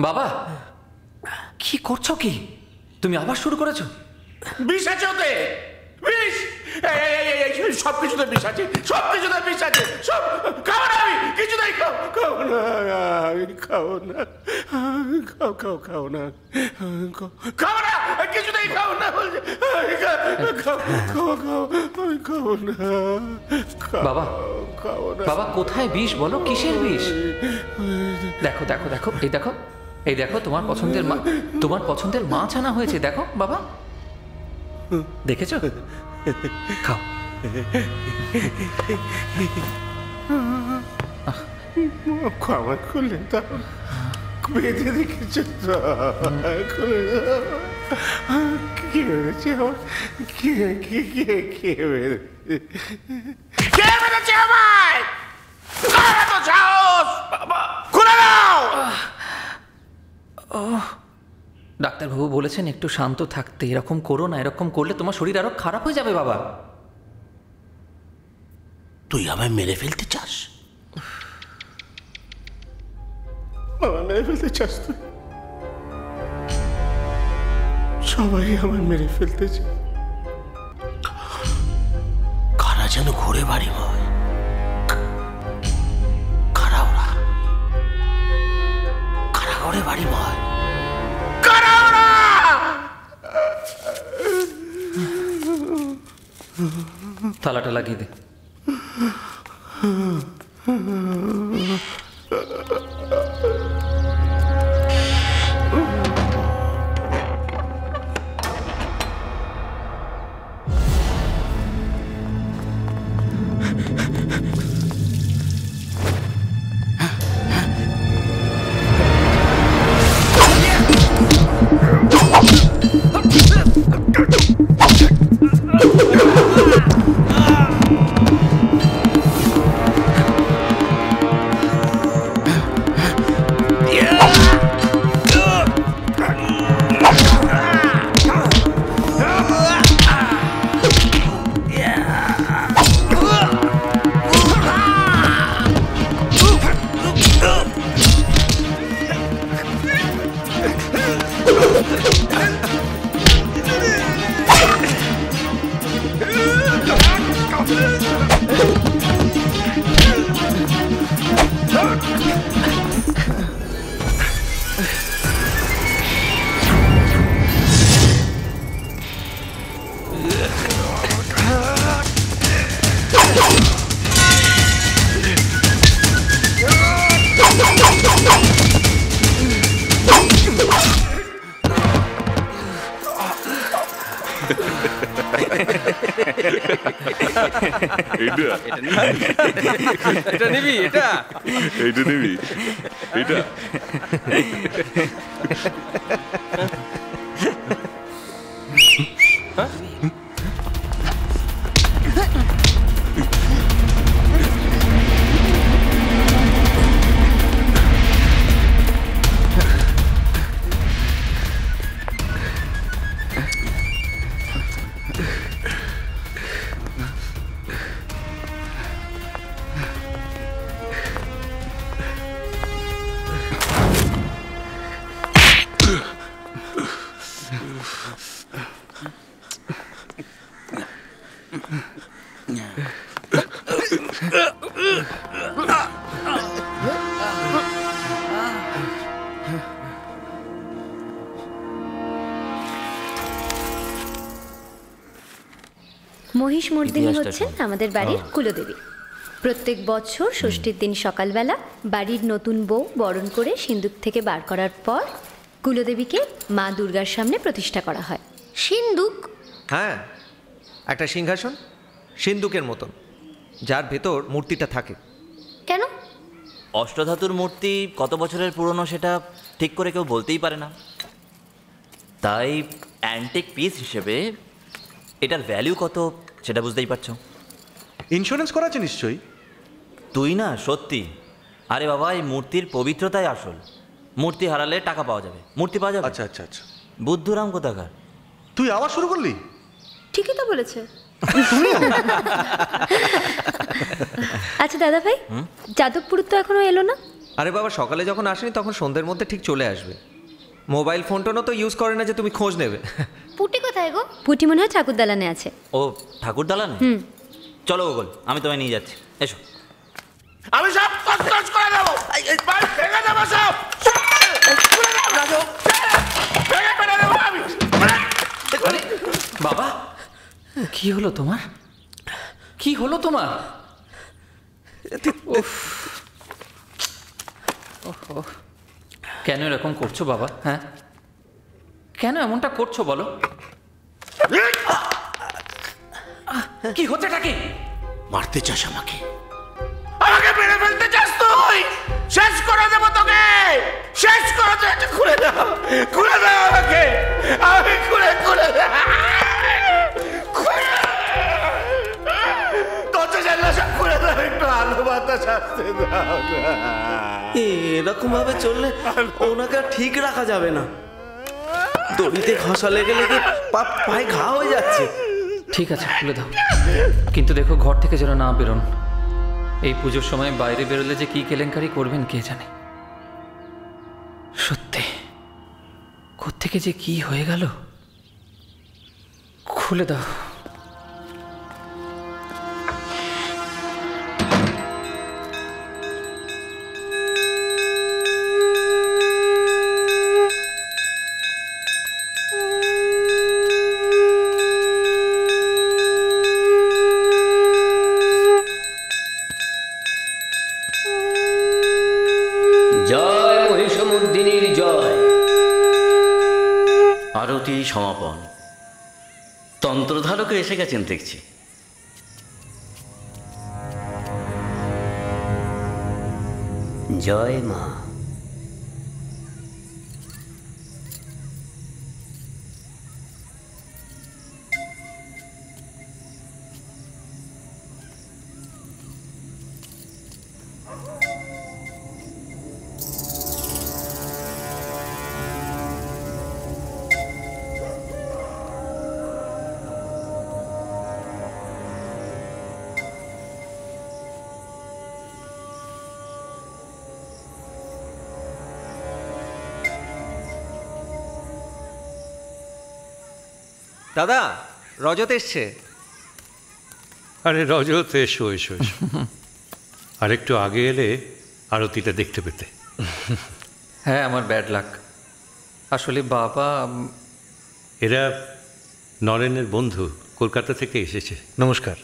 বাবা কি করছ কি? তুমি আবার শুরু করেছ? বিষাচতে! সব কিছুতে বিষ আছে সব কিছুতে বিষ আছে সব খাও না আমি নাই খাও খাও না খাও না খাও খাও খাও না খাও না কিছুতেই খাও না খাও না বাবা বাবা কোথায় বিষ বলো? কিসের বিষ? দেখো দেখো দেখো এই দেখো এই দেখো তোমার পছন্দের মা তোমার পছন্দের মাছ আনা হয়েছে দেখো বাবা। দেখেছ? 顔。川これだ。ベテできちゃった、うん、これだ。消えちゃう消え消え消え消え消え消え消え消え消え消え消え消え消 ডাক্তারবাবু বলেছেন একটু শান্ত থাকতে এরকম করো না এরকম করলে তোমার শরীর আরও খারাপ হয়ে যাবে বাবা। তুই আমায় মেরে ফেলতে চাস? বাবা মেরে ফেলতে চাস তুই? সবাই আমায় মেরে ফেলতে চাস কারা যেন ঘুরে বাড়ি হয়? কারা ওরা? কারা ঘরে বাড়ি হয়? ತಲಾಟಲಾಗಿದೆ. এইটা এটা নিবি এটা এইটা নিবি এটা ভীষ্মর্দিনী হচ্ছেন আমাদের বাড়ির কুলদেবী। প্রত্যেক বছর ষষ্ঠীর দিন সকালবেলা বাড়ির নতুন বউ বরণ করে সিন্দুক থেকে বার করার পর কুলদেবীকে মা দুর্গার সামনে প্রতিষ্ঠা করা হয়। সিন্দুক? হ্যাঁ একটা সিংহাসন সিন্দুকের মতন যার ভেতর মূর্তিটা থাকে। কেন? অষ্টধাতুর মূর্তি কত বছরের পুরনো সেটা ঠিক করে কেউ বলতেই পারে না। তাই অ্যান্টিক পিস হিসেবে এটার ভ্যালু কত? সেটা বুঝতেই পারছ। ইন্স্যুরেন্স করাছে নিশ্চয়ই। তুই না সত্যি। আরে বাবা এই মূর্তির পবিত্রতাই আসল। মূর্তি হারালে টাকা পাওয়া যাবে। মূর্তি পাওয়া যাবে? আচ্ছা আচ্ছা আচ্ছা। বুদ্ধুরাম কোথাকার? তুই আবার শুরু করলি? ঠিকই তো বলেছে। আচ্ছা দাদা ভাই যাদবপুর তো এখনও এলো না? আরে বাবা সকালে যখন আসেনি তখন সন্ধ্যের মধ্যে ঠিক চলে আসবে। মোবাইল ফোন টোনও তো ইউজ করে না যে তুমি খোঁজ নেবে। পুটি কোথায় গো? পুটি মনে হয় ঠাকুর দালানে আছে। ও ঠাকুর দালানে? হুম। চলো গোগল আমি তোমায় নিয়ে যাচ্ছি। এসো। আমি সব তছনছ করে দেবো। বাড়ি ভেঙে দেবো সব। ভেঙে ফেলে দেবো আমি। বাবা কি হলো তোমার? কি হলো তোমার। কেন এরকম করছ বাবা হ্যাঁ? কেন এমনটা করছ বলো? কি হচ্ছেটা কি? মারতে চাস আমাকে। আমাকে মেরে ফেলতে চাস তুই? শেষ করে দেবো তোকে। শেষ করে দে এটা খুলে দাও। খুলে দাও আমাকে। আমি খুলে খুলে দাও এরকম ভাবে চললে ওনাকে আর ঠিক রাখা যাবে না। দড়িতে ঘষা লেগে লেগে পা পায়ে ঘা হয়ে যাচ্ছে। ঠিক আছে, খুলে দাও। কিন্তু দেখো, ঘর থেকে যেন না বেরোন। এই পুজোর সময় বাইরে বেরোলে যে কি কেলেঙ্কারি করবেন কে জানে? সত্যি কোথেকে যে কি হয়ে গেল? খুলে দাও। আরতি সমাপন। তন্ত্রধারকে এসে গেছেন দেখছি। জয় মা। দাদা রজত এসছে। আরে রজত এসো এসো এসো। আর একটু আগে এলে আরতিটা দেখতে পেতে। হ্যাঁ আমার ব্যাড লাক। আসলে বাবা এরা নরেনের বন্ধু কলকাতা থেকে এসেছে। নমস্কার।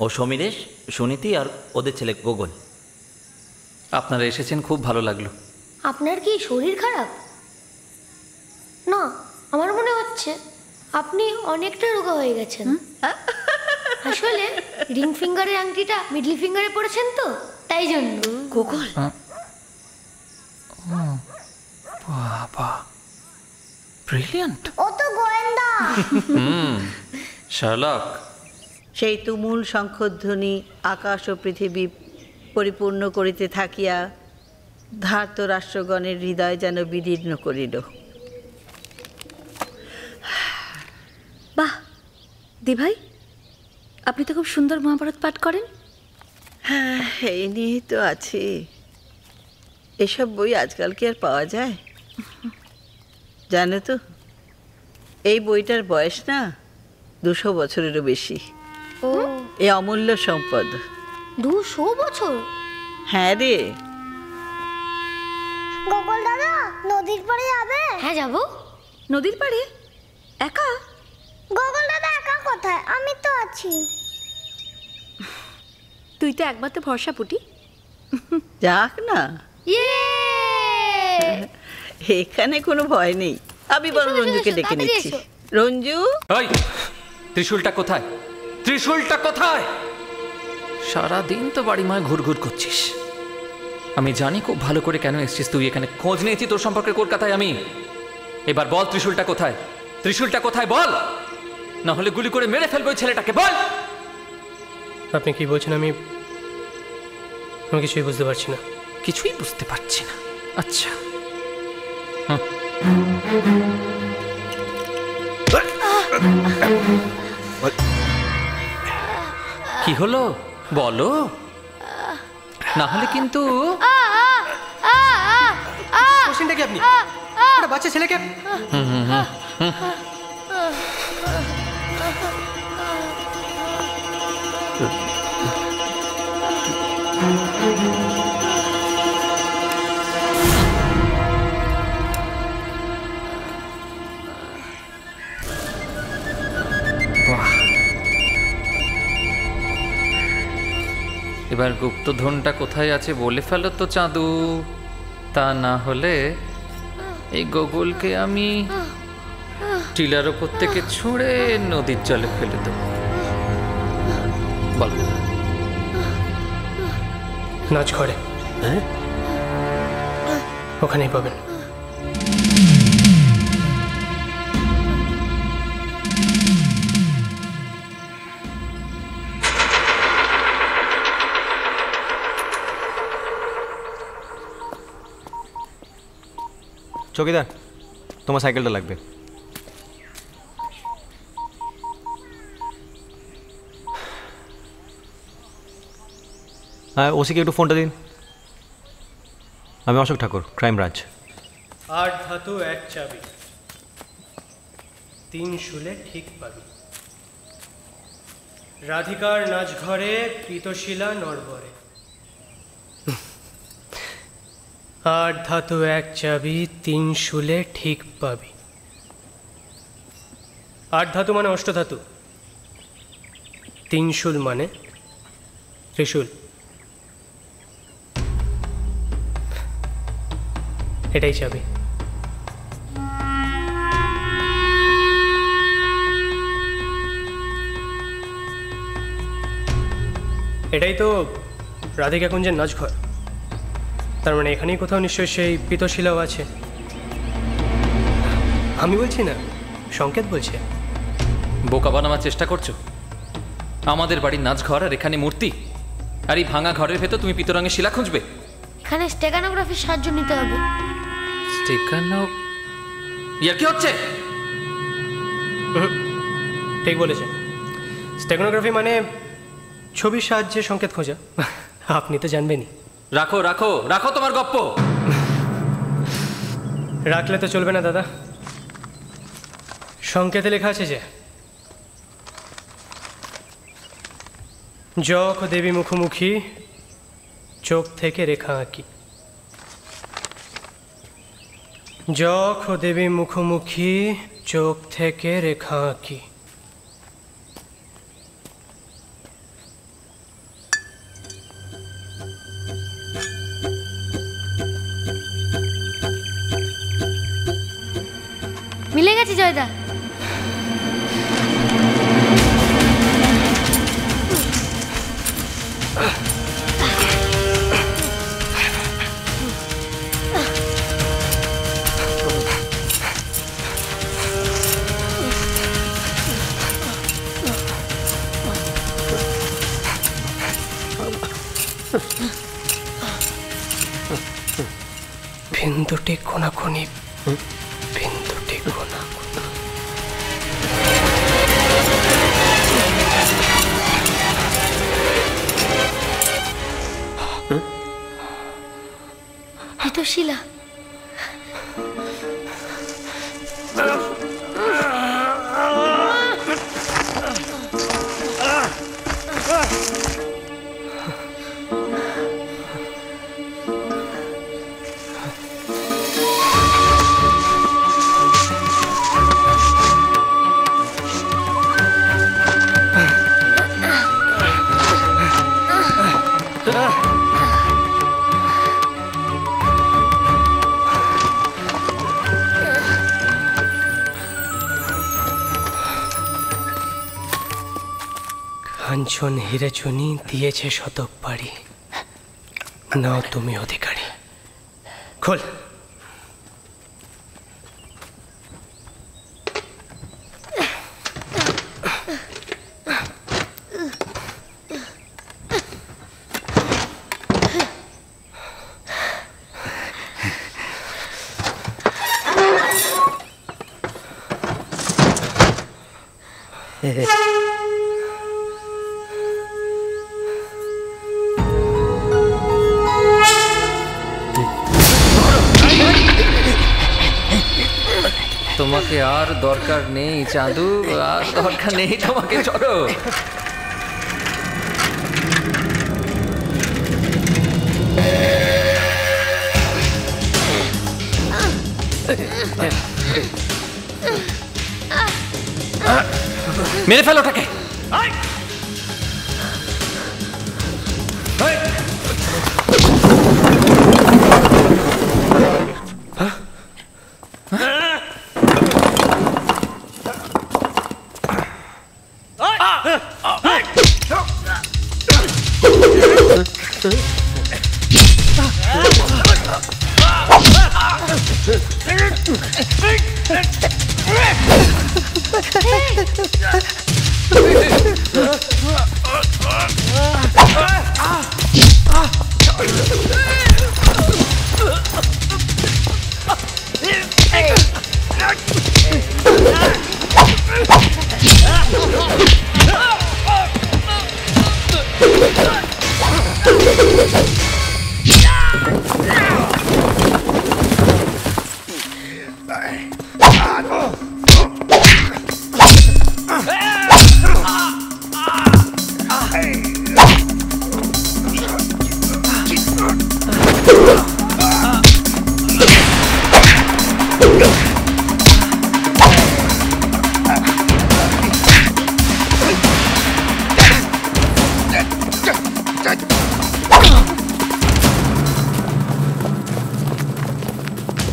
ও সমীরেশ সুনীতি আর ওদের ছেলে গোগল। আপনারা এসেছেন খুব ভালো লাগল। আপনার কি শরীর খারাপ? না আমার মনে হচ্ছে। আপনি অনেকটা রোগা হয়ে গেছেন। আসলে রিং ফিঙ্গারের আংটিটা মিডল ফিঙ্গারে পড়েছেন তো তাই জন্য। গোগল বাবা। ব্রিলিয়ান্ট ও তো গোয়েন্দা। শার্লক। সেই তুমুল শঙ্খধ্বনি আকাশ ও পৃথিবী পরিপূর্ণ করিতে থাকিয়া ধার্ত রাষ্ট্রগণের হৃদয় যেন বিদীর্ণ করিল। বাহ দি ভাই আপনি তো খুব সুন্দর মহাভারত পাঠ করেন। হ্যাঁ এই নিয়েই তো আছি। এসব বই আজকাল কি আর পাওয়া যায়? জানো তো এই বইটার বয়স না দুশো বছরেরও বেশি। ও। এ অমূল্য সম্পদ। দুশো বছর? হ্যাঁ রে। গোপাল দাদা নদীর পাড়ে যাবে? হ্যাঁ যাব। নদীর পাড়ে? একা? দাদা একা কোথায়? আমি তো আছি। তুই তো একবার তো ভরসা পুটি। যাক না। ইয়ে! এখানে কোনো ভয় নেই। আমি বরং রঞ্জুকে ডেকে নিচ্ছি। রঞ্জু? ওই ত্রিশূলটা কোথায়? ত্রিশূলটা কোথায়? সারা দিন তো বাড়ি মায় ঘুর ঘুর করছিস। আমি জানি খুব ভালো করে কেন এসেছিস তুই এখানে খোঁজ নিয়েছি তোর সম্পর্কে কলকাতায় আমি। এবার বল ত্রিশূলটা কোথায়? ত্রিশূলটা কোথায় বল? না হলে গুলি করে মেরে ফেলব ওই ছেলেটাকে বল আপনি কি বলছেন আমি আমি কিছুই বুঝতে পারছি না কিছুই বুঝতে পারছি না আচ্ছা কি হলো বলো না হলে কিন্তু কোশ্চেনটা কি আপনি বাচ্চা ছেলেকে হুম, হুম, হুম। এবার গুপ্তধনটা কোথায় আছে বলে ফেলো তো চাঁদু। তা না হলে এই গোগলকে আমি টিলার ওপর থেকে ছুঁড়ে নদীর জলে ফেলে দেবো। বল। নাচ ঘরে। হ্যাঁ? ওখানেই পাবেন। চকিদার তোমার সাইকেলটা লাগবে। হ্যাঁ ওসিকে একটু ফোনটা দিন। আমি অশোক ঠাকুর, ক্রাইম ব্রাঞ্চ। আট ধাতু এক চাবি। তিন শুলে ঠিক পাবি। রাধিকার নাচ ঘরে পীতশিলা নরবরে। আট ধাতু এক চাবি, তিন শুলে ঠিক পাবি। আট ধাতু মানে অষ্টধাতু। তিন শুল মানে ত্রিশুল। এটাই চাবি। এটাই তো রাধিকা কুঞ্জের নাচঘর। তার মানে এখানেই কোথাও নিশ্চয়ই সেই পিতশিলাও আছে। আমি বলছি না সংকেত বলছে। বোকা বানাবার চেষ্টা করছ? আমাদের বাড়ির নাচ ঘর আর এখানে মূর্তি? আর এই ভাঙা ঘরের ভেতর তুমি পিতরঙের শিলা খুঁজবে? এখানে স্টেগানোগ্রাফির সাহায্য নিতে হবে। স্টেকানো ইয়ার কি হচ্ছে? ঠিক স্টেগনোগ্রাফি মানে ছবির সাহায্যে সংকেত খোঁজা। আপনি তো জানবেনই। রাখো রাখো রাখো তোমার গপ্প। রাখলে তো চলবে না দাদা। সংকেতে লেখা আছে যে যখ দেবী মুখোমুখি চোখ থেকে রেখা আঁকি। যখ দেবী মুখোমুখি চোখ থেকে রেখা আঁকি। বিন্দুটি কোনাকুনি বিন্দুটি কোনা এই তো শিলা। কাঞ্চন হিরেচুনি দিয়েছে শতক পাড়ি নাও তুমি অধিকারী খোল Yeah. আর দরকার নেই চাঁদু আর দরকার নেই তোমাকে চলো। মেরে ফেলো ওটাকে।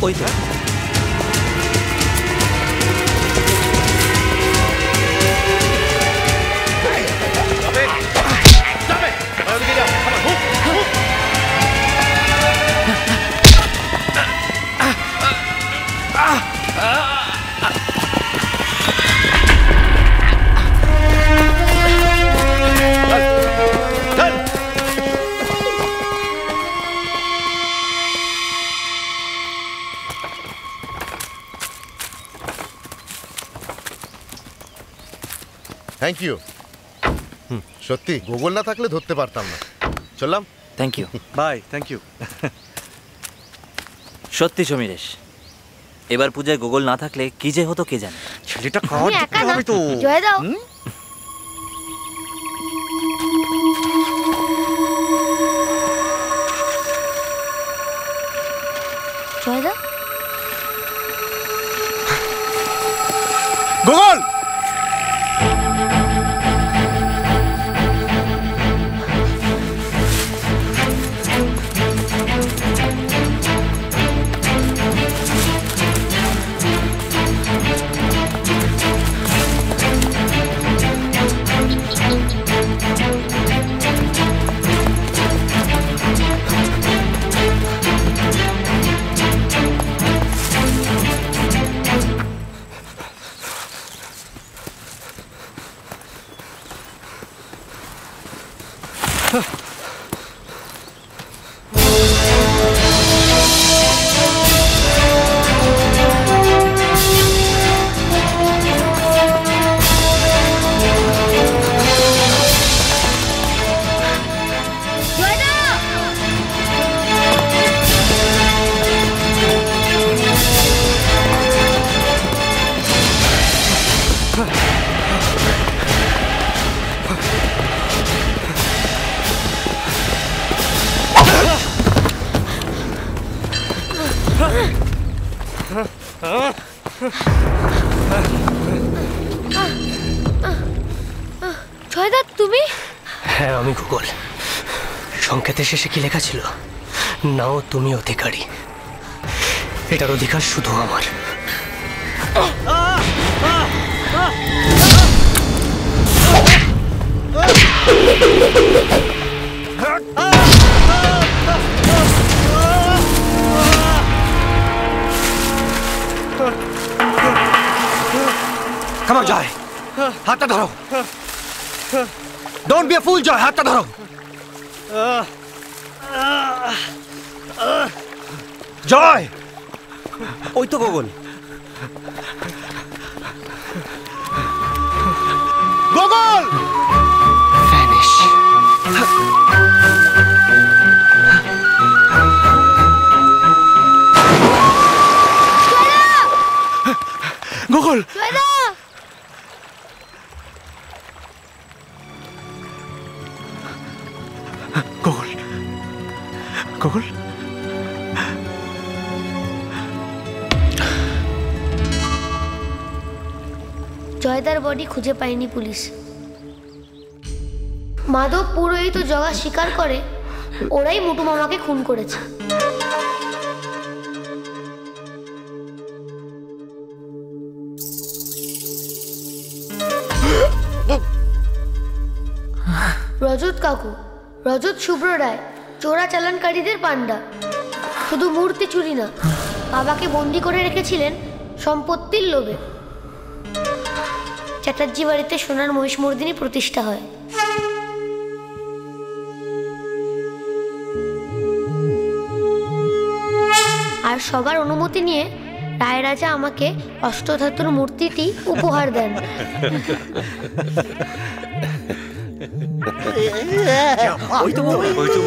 ওই তো থ্যাংক ইউ সত্যি গুগল না থাকলে ধরতে পারতাম না। চললাম। Thank you bye thank you সত্যি সমীরেশ। এবার পূজায় গুগল না থাকলে কি যে হতো কে জানে? ছেলেটা আমি একা তো। জয় দাও। সংকেতের শেষে কি লেখা ছিল? নাও তুমি অধিকারী। এটার অধিকার শুধু আমার। কামা জয় হাতটা ধরো। ডোন্ট বি ফুল জয় হাতটা ধরো। জয়! ওই তো গগন। গোগল খুঁজে পায়নি পুলিশ। মাধব পুরোহিত জগা স্বীকার করে, ওরাই মুটু মামাকে খুন করেছে। রজত কাকু, রজত শুভ্র রায়, চোরা চালানকারীদের পান্ডা শুধু মূর্তি চুরি না, বাবাকে বন্দি করে রেখেছিলেন সম্পত্তির লোভে। চ্যাটার্জি বাড়িতে সোনার মহিষমর্দিনী প্রতিষ্ঠা হয় আর সবার অনুমতি নিয়ে রায় রাজা আমাকে অষ্টধাতুর মূর্তিটি উপহার দেন ওই তো ওই তো।